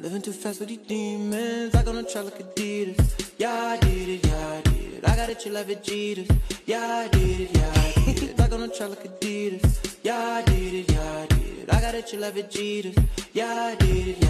Living too fast with these demons. I gonna try like Adidas. Yeah, I did it, yeah, I did it. I gotta chill like Vegeta. Yeah, I did it, yeah, I did it. I gonna try like Adidas. Yeah, I did it, yeah, I did it. I gotta chill like Vegeta. Yeah, I did it, yeah,